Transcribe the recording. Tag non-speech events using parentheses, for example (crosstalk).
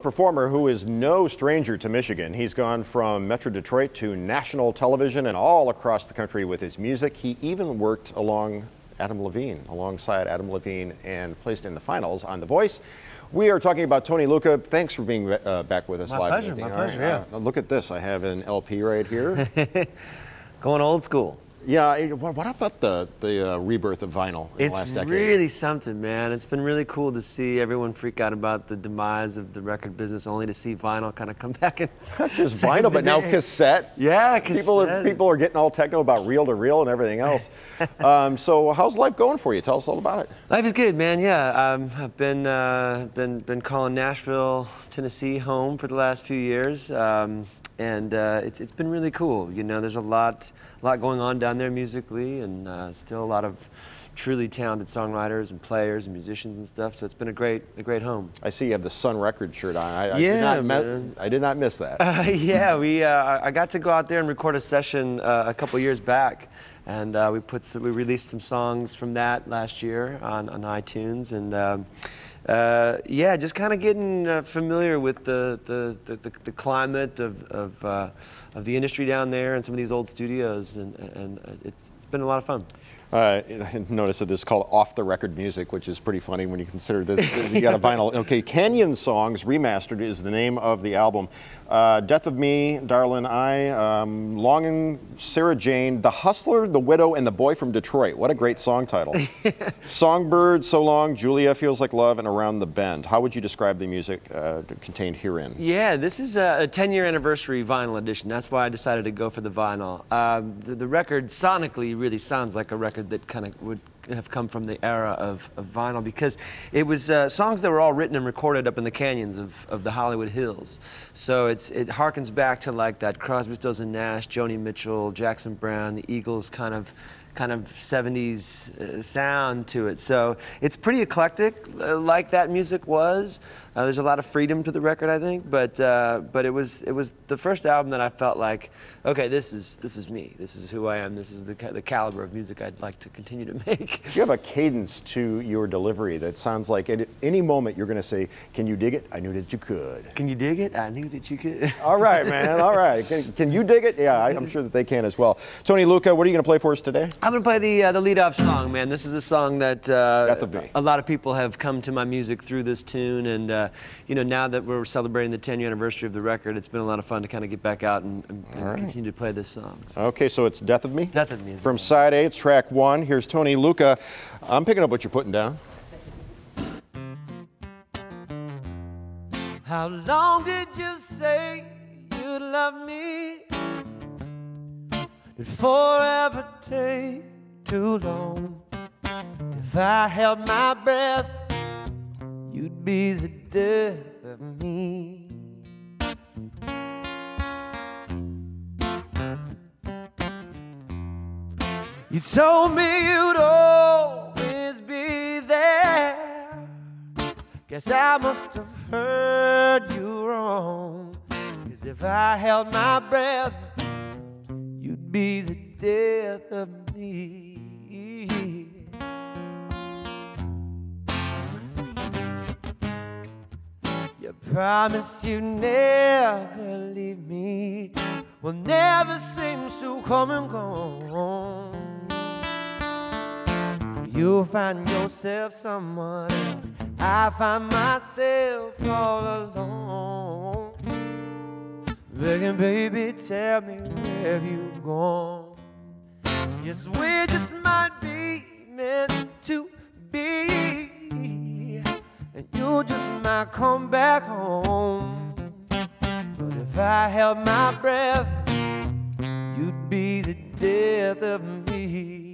performer who is no stranger to Michigan. He's gone from Metro Detroit to national television and all across the country with his music. He even worked along Adam Levine, alongside Adam Levine, and placed in the finals on The Voice. We are talking about Tony Lucca. Thanks for being uh, back with us my live. Pleasure, my pleasure, yeah. Uh, look at this. I have an LP right here. (laughs) Going old school. Yeah, what about the the uh, rebirth of vinyl in it's the last decade? really something, man. It's been really cool to see everyone freak out about the demise of the record business, only to see vinyl kind of come (laughs) back and not just vinyl, but now cassette. Yeah, cassette. People are people are getting all techno about reel to reel and everything else. (laughs) um, so, how's life going for you? Tell us all about it. Life is good, man. Yeah, um, I've been uh, been been calling Nashville, Tennessee home for the last few years. Um, and uh, it's, it's been really cool. You know, there's a lot, lot going on down there musically, and uh, still a lot of truly talented songwriters and players and musicians and stuff. So it's been a great, a great home. I see you have the Sun Record shirt on. I, yeah, I did not, met, I did not miss that. Uh, (laughs) yeah, we, uh, I got to go out there and record a session uh, a couple years back, and uh, we put, some, we released some songs from that last year on, on iTunes, and. Uh, yeah, just kind of getting uh, familiar with the, the, the, the climate of, of, uh, of the industry down there and some of these old studios, and, and it's, it's been a lot of fun. Uh, I (laughs) noticed that this is called off the record music, which is pretty funny when you consider this. you got a (laughs) vinyl. Okay, Canyon Songs Remastered is the name of the album. Uh, Death of Me, Darlin' I, um, Longing, Sarah Jane, The Hustler, The Widow, and The Boy from Detroit. What a great song title. (laughs) Songbird, So Long, Julia Feels Like Love, and Around the Bend. How would you describe the music uh, contained herein? Yeah, this is a 10 year anniversary vinyl edition. That's why I decided to go for the vinyl. Um, the, the record sonically really sounds like a record that kind of would have come from the era of, of vinyl because it was uh, songs that were all written and recorded up in the canyons of, of the Hollywood Hills. So it's, it harkens back to like that Crosby, Stills and Nash, Joni Mitchell, Jackson Browne, the Eagles kind of kind of 70s uh, sound to it. So it's pretty eclectic, uh, like that music was. Uh, there's a lot of freedom to the record, I think, but uh, but it was it was the first album that I felt like, okay, this is this is me. This is who I am. This is the the caliber of music I'd like to continue to (laughs) make. You have a cadence to your delivery that sounds like at any moment you're going to say, "Can you dig it? I knew that you could." Can you dig it? I knew that you could. (laughs) All right, man. All right. Can, can you dig it? Yeah, I, am sure that they can as well. Tony Lucca, what are you going to play for us today? I'm going to play the uh, the lead off song, man. This is a song that uh, a lot of people have come to my music through this tune, and uh, you know, now that we're celebrating the 10 year anniversary of the record, it's been a lot of fun to kind of get back out and, and, and right. continue to play this song. So. Okay, so it's Death of Me? Death of Me. From side A, it's track one. Here's Tony Lucca. I'm picking up what you're putting down. How long did you say you'd love me? Did forever take too long? If I held my breath You'd be the death of me. You told me you'd always be there. Guess I must have heard you wrong. Cause if I held my breath, be the death of me. You promise you never leave me. Well, never seems to come and go. You'll find yourself someone else. I find myself all alone. Begging, baby, tell me where have you've gone. Yes, we just might be meant to be and you just might come back home. But if I held my breath, you'd be the death of me.